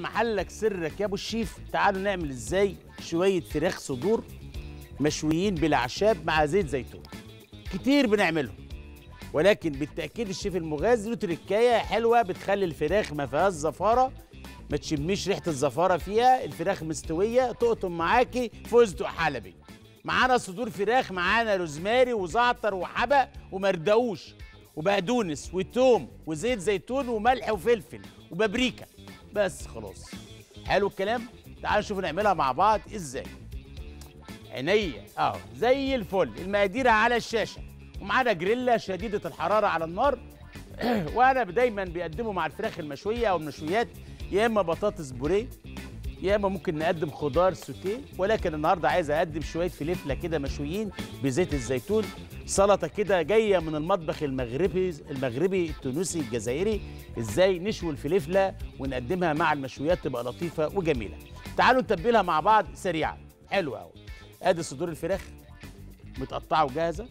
محلك سرك يا أبو الشيف. تعالوا نعمل إزاي؟ شوية فراخ صدور مشويين بالأعشاب مع زيت زيتون. كتير بنعملهم. ولكن بالتأكيد الشيف المغازي له تركاية حلوة بتخلي الفراخ ما فيهاش زفارة. ما تشميش ريحة الزفارة فيها. الفراخ مستوية تقطم معاكي فستق حلبي معانا صدور فراخ معانا روزماري وزعتر وحبق ومردقوش وبقدونس وتوم وزيت زيتون وملح وفلفل وبابريكا. بس خلاص. حلو الكلام. تعالوا نشوف نعملها مع بعض. إزاي؟ عينيا. آه زي الفل. المقادير على الشاشة. ومعانا جريلا شديدة الحرارة على النار. وأنا دايما بيقدمه مع الفراخ المشوية أو المشويات. يا إما بطاطس بوريه يا إما ممكن نقدم خضار سوتيه. ولكن النهارده عايز أقدم شوية فلفله كده مشويين بزيت الزيتون. سلطة كده جاية من المطبخ المغربي المغربي التونسي الجزائري. إزاي نشوي الفلفله ونقدمها مع المشويات تبقى لطيفة وجميلة. تعالوا نتبلها مع بعض سريعا. حلو قوي أدي صدور الفراخ. متقطعة وجاهزة.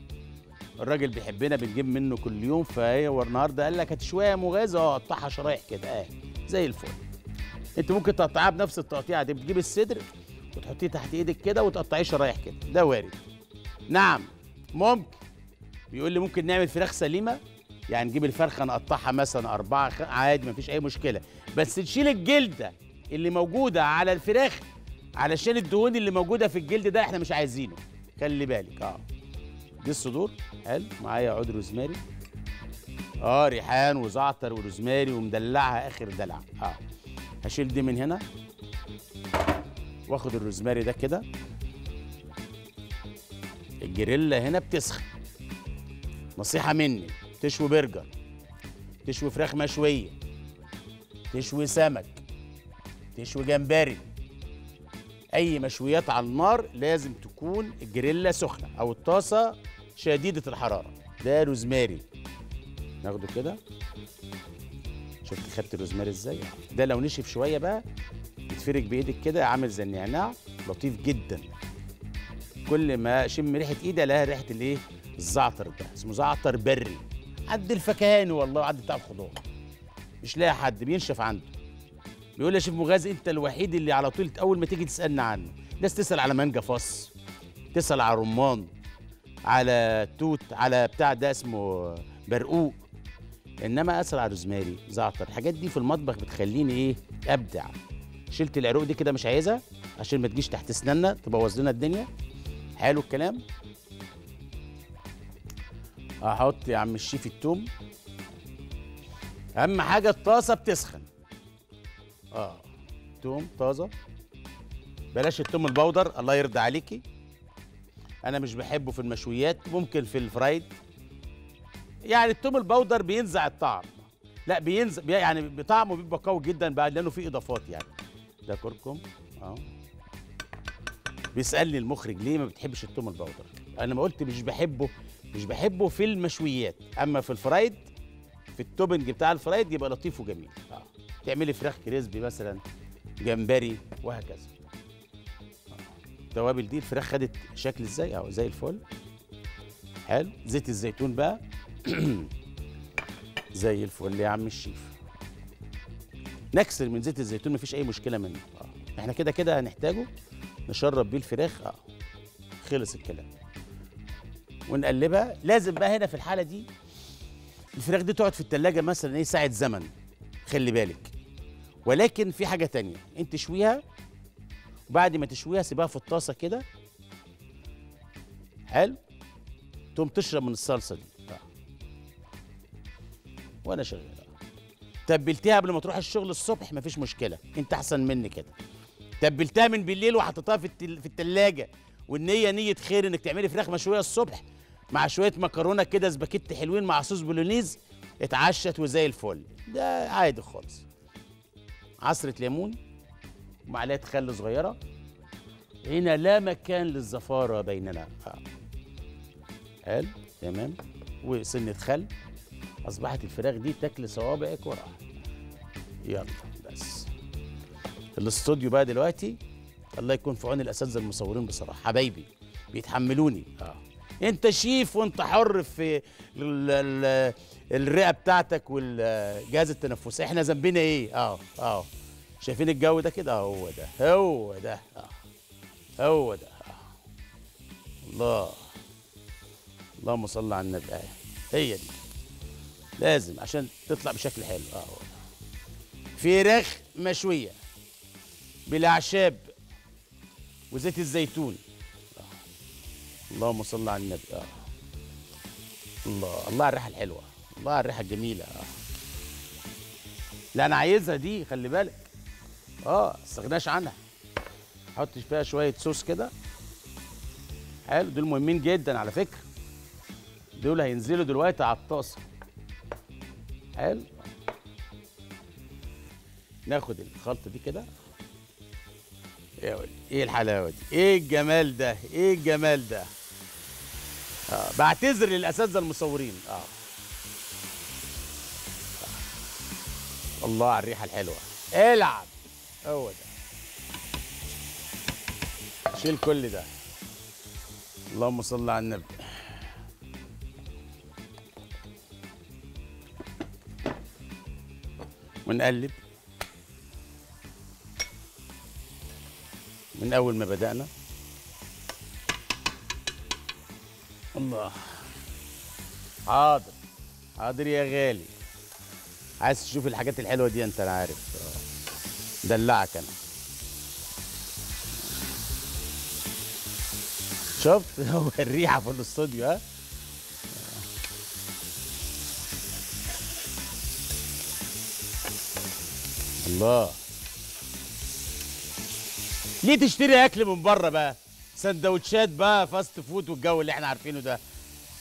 الراجل بيحبنا بنجيب منه كل يوم. فهي النهارده قال لك هتشويها يا مغازي. آه شرايح كده آه زي الفل. أنت ممكن تقطعها بنفس التقطيعه دي. بتجيب الصدر وتحطيه تحت إيدك كده وتقطعيه شرايح كده. ده وارد. نعم. ممكن. بيقول لي ممكن نعمل فراخ سليمة؟ يعني نجيب الفرخة نقطعها مثلا أربعة خ... عادي مفيش أي مشكلة. بس نشيل الجلدة اللي موجودة على الفراخ علشان الدهون اللي موجودة في الجلد ده إحنا مش عايزينه. خلي بالك آه. دي الصدور. حلو. معايا عود روزماري. آه ريحان وزعتر وروزماري ومدلعها آخر دلع. آه. هشيل دي من هنا. واخد الروزماري ده كده. الجريلا هنا بتسخن. نصيحة مني. تشوي برجر تشوي فراخ مشوية تشوي سمك تشوي جمبري. أي مشويات على النار لازم تكون الجريلا سخنة أو الطاسة شديدة الحرارة. ده روزماري. ناخده كده. شفت خدت الروزماري إزاي؟ ده لو نشف شوية بقى يتفرك بإيدك كده عامل زي النعناع لطيف جدا. كل ما أشم ريحة إيدي الاقيها ريحة الإيه؟ الزعتر ده اسمه زعتر بري. عند الفكهاني والله عند بتاع الخضار. مش لاقي حد بينشف عنده. بيقول لي يا شيف مغازي انت الوحيد اللي على طول أول ما تيجي تسالني عنه. ناس تسأل على مانجا فص تسأل على رمان على توت على بتاع ده اسمه برقوق. إنما أسأل على روزماري زعتر. الحاجات دي في المطبخ بتخليني إيه؟ أبدع. شلت العروق دي كده مش عايزها؟ عشان ما تجيش تحت اسناننا تبوظ لنا الدنيا؟ حلو الكلام. أحط يا عم الشيف التوم. أهم حاجة الطاسة بتسخن. آه. توم طازة. بلاش التوم البودر الله يرضى عليكي. أنا مش بحبه في المشويات ممكن في الفرايد. يعني التوم البودر بينزع الطعم. لا بينزع بي- يعني طعمه بيبقى قوي جدا بعد لأنه فيه إضافات يعني. ده كركم. آه. بيسألني المخرج ليه ما بتحبش التوم ال powder؟ أنا ما قلت مش بحبه. مش بحبه في المشويات أما في ال fried في ال topping بتاع ال fried يبقى لطيف وجميل. آه. تعملي فراخ crispy مثلا جمبري وهكذا. آه. التوابل دي الفراخ خدت شكل إزاي؟ أهو زي الفل. حلو. زيت الزيتون بقى. زي الفل يا عم الشيف. نكسر من زيت الزيتون مفيش أي مشكلة منه. آه. إحنا كده كده هنحتاجه. نشرب بيه الفراخ. آه. خلص الكلام. ونقلبها. لازم بقى هنا في الحالة دي الفراخ دي تقعد في التلاجة مثلا إيه ساعة زمن. خلي بالك. ولكن في حاجة تانية. انت تشويها وبعد ما تشويها سيبها في الطاسة كده. حلو. تقوم تشرب من الصلصة دي. وأنا شغال. تبلتيها قبل ما تروح الشغل الصبح مفيش مشكلة. أنت أحسن مني كده. تبلتها من بالليل وحطيتها في التل... في التلاجة. والنية نية خير إنك تعملي فراخ مشوية الصبح. مع شوية مكرونة كده سباكيت حلوين مع صوص بولونيز اتعشت وزي الفل. ده عادي خالص. عصرة ليمون ومعلقة خل صغيرة. هنا لا مكان للزفارة بيننا. حلو تمام. وسنة خل. أصبحت الفراخ دي تاكل صوابعك وراها. يلا بس. الاستوديو بقى دلوقتي الله يكون في عون الأساتذة المصورين بصراحة. حبايبي بيتحملوني. آه. انت شيف وانت حر في ال ال الرئة بتاعتك والجهاز التنفسي إحنا ذنبنا إيه آه آه شايفين الجو ده كده هو ده هو ده آه. هو ده آه. الله اللهم صل على النبي آه. هي دي لازم عشان تطلع بشكل حلو آه. فراخ مشوية بالأعشاب وزيت الزيتون. اللهم صل على النبي. آه. الله الله على الريحة الحلوة. الله على الريحة الجميلة. آه. لا أنا عايزها دي خلي بالك. آه استغناش عنها. حط فيها شوية صوص كده. حلو دول مهمين جدا على فكرة. دول هينزلوا دلوقتي على الطاسة. حلو. ناخد الخلطة دي كده. يا ولد إيه الحلاوة دي؟ إيه الجمال ده؟ إيه الجمال ده؟ آه. بعتذر للأساتذة المصورين. آه. الله على الريحة الحلوة. العب. هو ده. شيل كل ده. اللهم صل على النبي. ونقلب من أول ما بدأنا. الله. حاضر. حاضر يا غالي. عايز تشوف الحاجات الحلوة دي انت أنا عارف. دلعك أنا. شفت؟ هو الريحة في الاستوديو ها؟ الله. ليه تشتري أكل من بره بقى؟ سندوتشات بقى fast food والجو اللي إحنا عارفينه ده.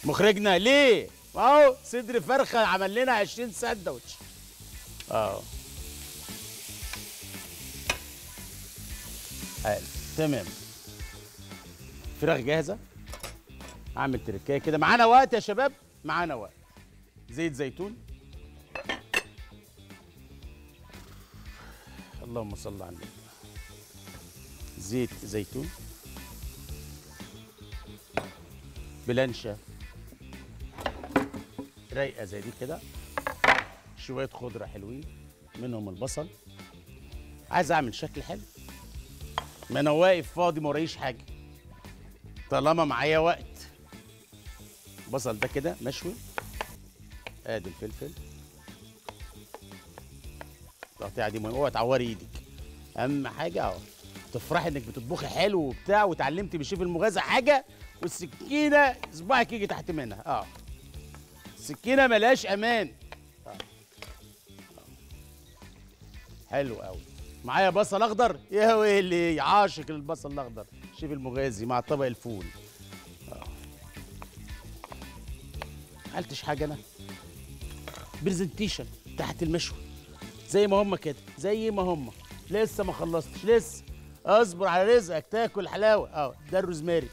مخرجنا ليه؟ اهو صدر فرخة عمل لنا 20 سندوتش. آه حلو تمام. فراخ جاهزة؟ اعمل تركاية كده. معانا وقت يا شباب؟ معانا وقت. زيت زيتون. اللهم صل على النبي. زيت زيتون. بلانشا رايقة زي دي كده. شوية خضرة حلوين منهم البصل. عايز أعمل شكل حلو؟ ما أنا واقف فاضي ما ورايش حاجة. طالما معايا وقت. البصل ده كده مشوي. آدي الفلفل. التقطيعه دي مهمه اوعى تعوري إيدك. أهم حاجة أهو. تفرحي إنك بتطبخي حلو وبتاع وتعلمتي من الشيف المغازى حاجة. والسكينة صباعك يجي تحت منها. آه. السكينة ملهاش أمان. آه. حلو قوي معايا بصل أخضر؟ يا ويلي عاشق البصل الأخضر. شيف المغازي مع طبق الفول. آه. عملتش حاجة أنا؟ presentation تحت المشوي. زي ما هم كده زي ما هم. لسه ما خلصتش لسه. اصبر على رزقك تاكل حلاوة. آه ده الروزماري.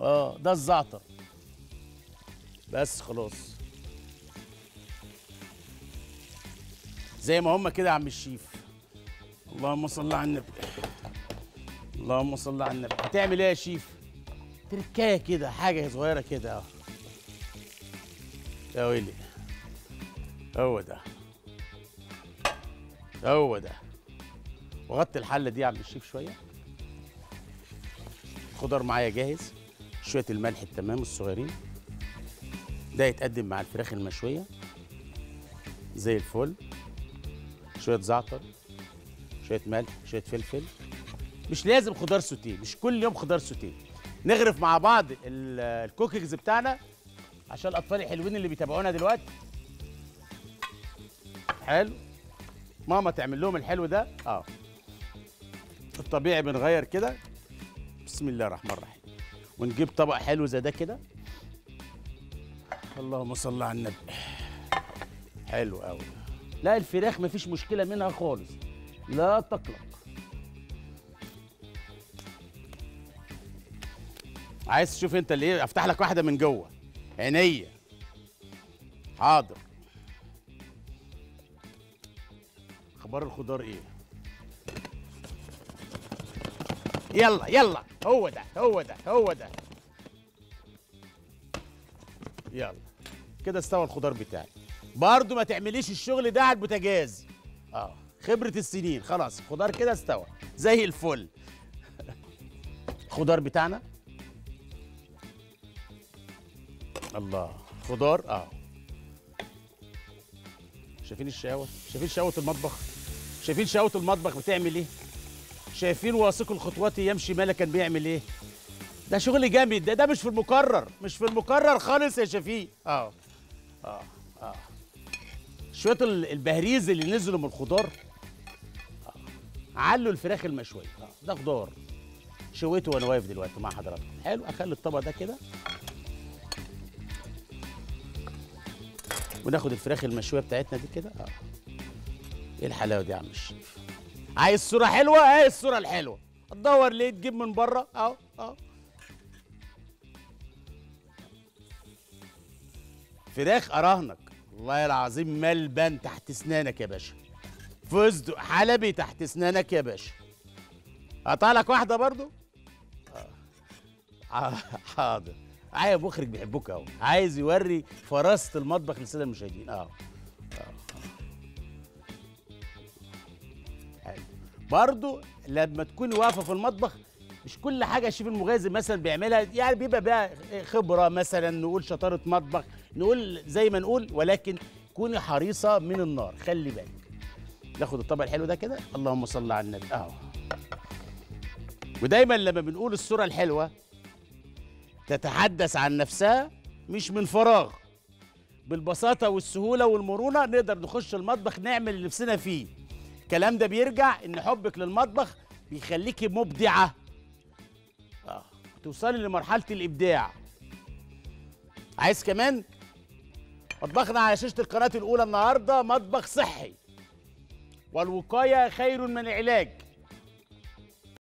آه ده الزعتر. بس خلاص. زي ما هم كده يا عم الشيف. اللهم صل على النبي. اللهم صل على النبي. هتعمل إيه يا شيف؟ تركاية كده حاجة صغيرة كده آه يا ويلي. هو ده. هو ده. وغطي الحلة دي يا عم الشيف شوية. الخضار معايا جاهز. شوية الملح التمام الصغيرين. ده يتقدم مع الفراخ المشوية. زي الفل. شوية زعتر. شوية ملح. شوية فلفل. مش لازم خضار سوتيه. مش كل يوم خضار سوتيه. نغرف مع بعض ال- الكوكينجز بتاعنا عشان الأطفال الحلوين اللي بيتابعونا دلوقتي. حلو. ماما تعمل لهم الحلو ده. آه. الطبيعي بنغير كده. بسم الله الرحمن الرحيم. ونجيب طبق حلو زي ده كده. اللهم صل على النبي. حلو قوي لا الفراخ مفيش مشكلة منها خالص. لا تقلق. عايز تشوف انت اللي إيه؟ أفتح لك واحدة من جوه. عينيا. حاضر. أخبار الخضار إيه؟ يلا يلا. هو ده هو ده هو ده. يلا. كده استوى الخضار بتاعي. برضو ما تعمليش الشغل ده على البوتاجاز. آه. خبرة السنين. خلاص الخضار كده استوى. زي الفل. الخضار بتاعنا. الله. خضار؟ آه. شايفين الشقاوة؟ شايفين شقاوة المطبخ؟ شايفين شقاوة المطبخ بتعمل إيه؟ شايفين واثق الخطوات يمشي مالا كان بيعمل إيه؟ ده شغل جامد ده ده مش في المكرر مش في المكرر خالص يا شفيق. آه. آه آه. شوية ال- البهريز اللي نزلوا من الخضار. آه. علوا الفراخ المشوية. آه. ده خضار. شويته وأنا واقف دلوقتي مع حضراتكم. حلو أخلي الطبق ده كده. وناخد الفراخ المشوية بتاعتنا دي كده. آه. إيه الحلاوة دي يا عم الشيف عايز صوره حلوة اهي الصورة الحلوة. تدور ليه تجيب من بره أهو أهو. فراخ أراهنك. والله العظيم ملبن تحت أسنانك يا باشا. فستق حلبي تحت أسنانك يا باشا. اقطع لك واحدة برضو؟ آه. حاضر. عايز مخرج بيحبوك اهو عايز يوري فراسة المطبخ للسادة المشاهدين. آه. برضو لما تكوني واقفة في المطبخ مش كل حاجة الشيف المغازي مثلا بيعملها يعني بيبقى بقى خبرة مثلا نقول شطارة مطبخ نقول زي ما نقول ولكن كوني حريصة من النار. خلي بالك. ناخد الطبق الحلو ده كده. اللهم صل على النبي. أهو. ودايما لما بنقول الصورة الحلوة تتحدث عن نفسها مش من فراغ. بالبساطة والسهولة والمرونة نقدر نخش المطبخ نعمل اللي نفسنا فيه. الكلام ده بيرجع إن حبك للمطبخ بيخليكي مبدعة. آه توصلي لمرحلة الإبداع. عايز كمان؟ مطبخنا على شاشة القناة الأولى النهارده مطبخ صحي. والوقاية خير من العلاج